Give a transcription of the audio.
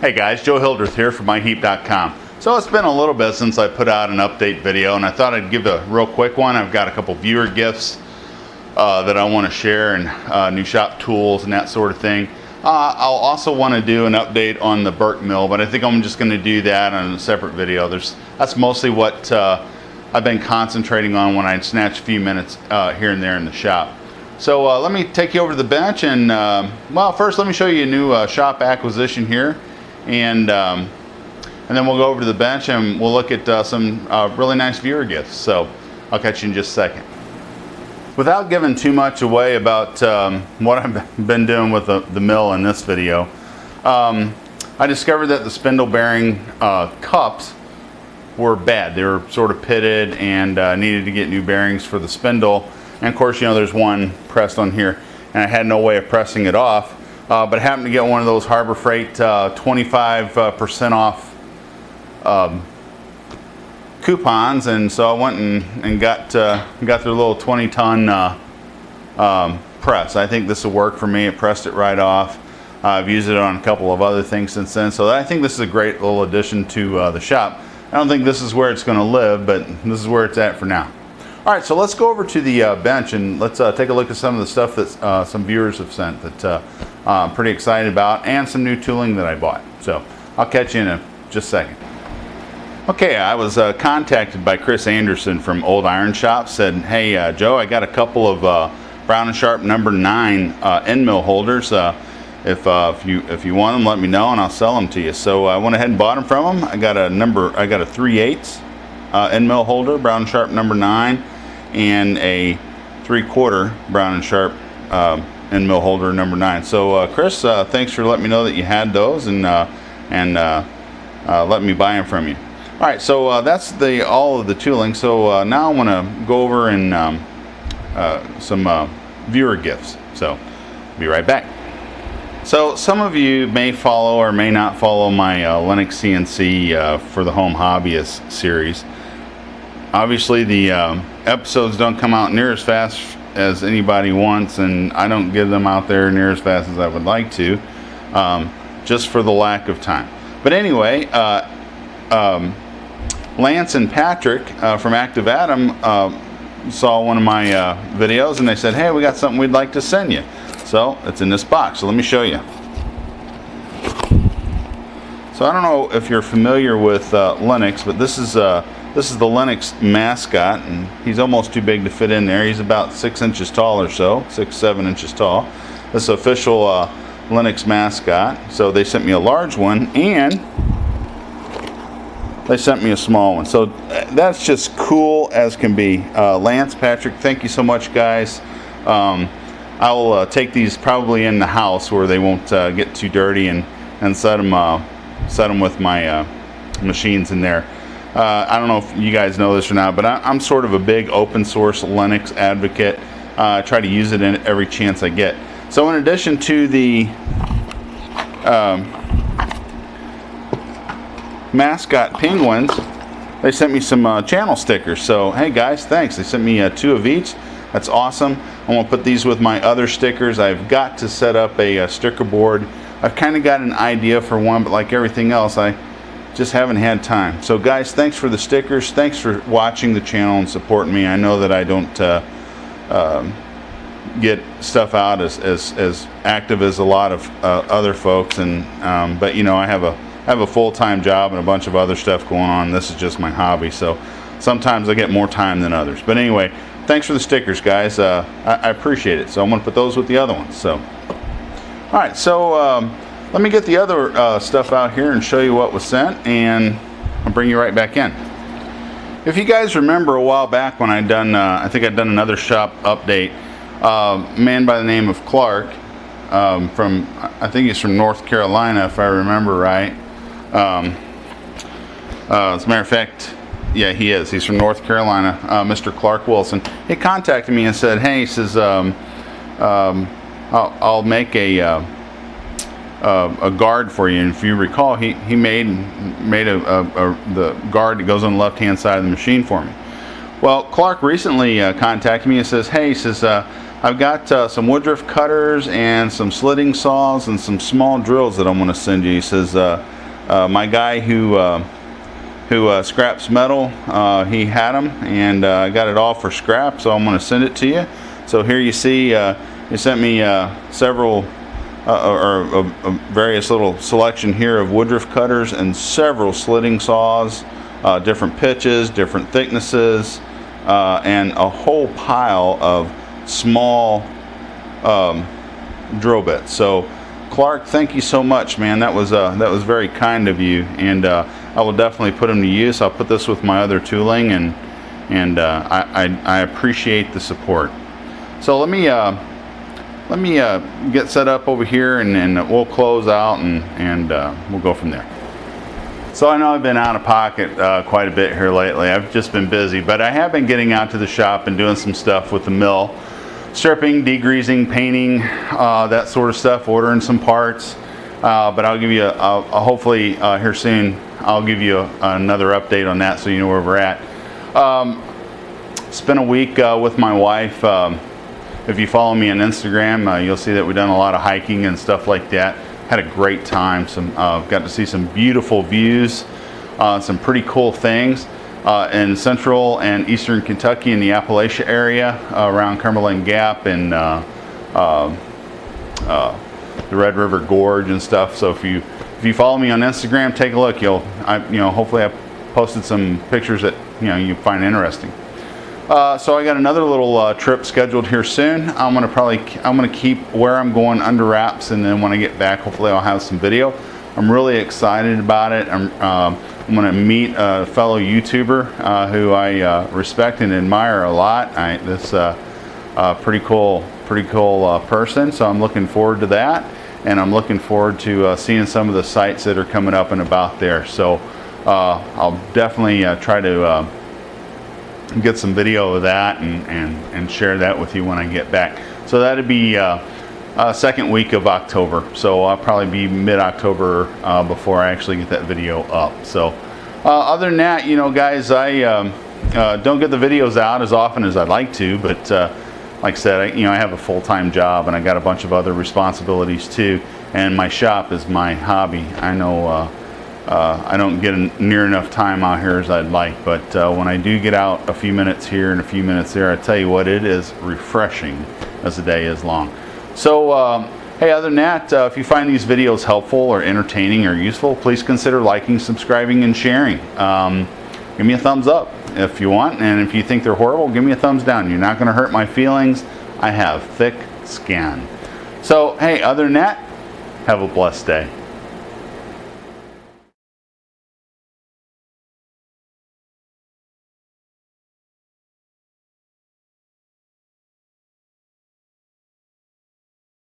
Hey guys, Joe Hildreth here from MyHeap.com. So it's been a little bit since I put out an update video and I thought I'd give a real quick one. I've got a couple viewer gifts uh, that I want to share and uh, new shop tools and that sort of thing. Uh, I'll also want to do an update on the Burke mill, but I think I'm just going to do that on a separate video. There's That's mostly what uh, I've been concentrating on when I snatch a few minutes uh, here and there in the shop. So uh, let me take you over to the bench and, well, first let me show you a new shop acquisition here and um, and then we'll go over to the bench and we'll look at uh, some uh, really nice viewer gifts. So I'll catch you in just a second. Without giving too much away about um, what I've been doing with the, the mill in this video, um, I discovered that the spindle bearing uh, cups were bad. They were sort of pitted and uh, needed to get new bearings for the spindle. And of course, you know, there's one pressed on here and I had no way of pressing it off uh, but I happened to get one of those Harbor Freight 25% uh, uh off um, coupons, and so I went and, and got uh, got their little 20 ton uh, um, press. I think this will work for me. It pressed it right off. I've used it on a couple of other things since then, so I think this is a great little addition to the shop. I don't think this is where it's going to live, but this is where it's at for now. All right, so let's go over to the uh, bench and let's uh, take a look at some of the stuff that uh, some viewers have sent that uh, pretty excited about and some new tooling that I bought. So I'll catch you in a, just a second. Okay, I was uh, contacted by Chris Anderson from Old Iron Shop. Said, hey uh, Joe, I got a couple of Brown and Sharpe number nine end mill holders. if if you if you want them, let me know and I'll sell them to you. So I went ahead and bought them from them. I got a number. I got a 3 eighths end mill holder, Brown and Sharpe number nine and a three quarter Brown and Sharpe end mill holder number nine. So uh, Chris, uh, thanks for letting me know that you had those and uh, and uh, uh, let me buy them from you. All right, so uh, that's the all of the tooling. So now I want to go over and um, some viewer gifts. So be right back. So some of you may follow or may not follow my Linux CNC for the Home Hobbyist series obviously the um, episodes don't come out near as fast as anybody wants and I don't get them out there near as fast as I would like to um, just for the lack of time. But anyway uh, um, Lance and Patrick uh, from Active Atom uh, saw one of my uh, videos and they said hey we got something we'd like to send you. So it's in this box so let me show you. So I don't know if you're familiar with uh, Linux but this is uh, this is the Linux mascot, and he's almost too big to fit in there. He's about six inches tall or so, six, seven inches tall. This is official uh, Linux mascot. So they sent me a large one, and they sent me a small one. So uh, that's just cool as can be. Uh, Lance, Patrick, thank you so much, guys. Um, I will uh, take these probably in the house where they won't uh, get too dirty and, and set them, uh, set them with my uh, machines in there. Uh, I don't know if you guys know this or not, but I, am sort of a big open source Linux advocate. Uh, I try to use it in every chance I get. So in addition to the um, mascot penguins, they sent me some uh, channel stickers. So hey guys, thanks. They sent me uh, two of each. That's awesome. I'm gonna put these with my other stickers. I've got to set up a, a uh, sticker board. I've kind of got an idea for one, but like everything else, I just haven't had time. So guys, thanks for the stickers. Thanks for watching the channel and supporting me. I know that I don't uh, um, get stuff out as, as, as active as a lot of uh, other folks, and um, but you know I have a have a full-time job and a bunch of other stuff going on. This is just my hobby, so sometimes I get more time than others. But anyway, thanks for the stickers, guys. Uh, I, I, appreciate it. So I'm to put those with the other ones. So, all right. So. Um, let me get the other uh, stuff out here and show you what was sent and I'll bring you right back in. If you guys remember a while back when I'd done, uh, I think I'd done another shop update, uh, man by the name of Clark um, from, I think he's from North Carolina if I remember right. Um, uh, as a matter of fact, yeah, he is. He's from North Carolina, uh, Mr. Clark Wilson. He contacted me and said, hey, he says, um, um I'll, I'll, make a uh, uh, a guard for you. And if you recall, he, he made made a, a, a, the guard that goes on the left hand side of the machine for me. Well, Clark recently uh, contacted me and says, "Hey, he says uh, I've got uh, some woodruff cutters and some slitting saws and some small drills that I'm going to send you. He says, uh, uh, my guy who who scraps metal, he had them and I got it all for scrap, so I'm going to send it to you. So here you see, he sent me several or a, a, various little selection here of woodruff cutters and several slitting saws, different pitches, different thicknesses, and a whole pile of small um, drill bits. So Clark, thank you so much, man. That was uh, that was very kind of you, and uh, I will definitely put them to use. I'll put this with my other tooling, and and uh, I, I, I appreciate the support. So let me uh, let me uh, get set up over here, and, we'll close out, and and uh, we'll go from there. So I know I've been out of pocket uh, quite a bit here lately. I've just been busy, but I have been getting out to the shop and doing some stuff with the mill stripping, degreasing, painting, uh, that sort of stuff, ordering some parts. Uh, but I'll give you, a, hopefully uh, here soon, I'll give you a, another update on that so you know where we're at. Um, spent a week with my wife. Um, if you follow me on Instagram, uh, you'll see that we've done a lot of hiking and stuff like that. Had a great time. Some uh, got to see some beautiful views, some pretty cool things uh, in central and eastern Kentucky in the Appalachia area uh, around Cumberland Gap and uh, uh, uh, the Red River Gorge and stuff. So if you if you follow me on Instagram, take a look. You'll I, you know hopefully I posted some pictures that you know you find interesting. Uh, so I got another little uh, trip scheduled here soon. I'm gonna probably I'm gonna keep where I'm going under wraps, and then when I get back, hopefully I'll have some video. I'm really excited about it. I'm um, I'm to meet a fellow YouTuber uh, who I uh, respect and admire a lot. I, this uh, uh pretty cool, pretty cool person. So I'm looking forward to that, and I'm looking forward to seeing some of the sites that are coming up and about there. So I'll definitely try to get some video of that and, and, and share that with you when I get back. So that'd be uh, second week of October. So I'll probably be mid-October uh, before I actually get that video up. So uh, other than that, you know, guys, I um, uh, don't get the videos out as often as I'd like to, but uh, like I said, I, you know, I have a full-time job and I got a bunch of other responsibilities too. And my shop is my hobby. I know uh, I don't get near enough time out here as I'd like, but when I do get out a few minutes here and a few minutes there, I tell you what, it is refreshing as the day is long. So, um, hey, other than that, uh, if you find these videos helpful or entertaining or useful, please consider liking, subscribing, and sharing. Um, give me a thumbs up if you want, and if you think they're horrible, give me a thumbs down. You're not going to hurt my feelings. I have thick skin. So, hey, other than that, have a blessed day.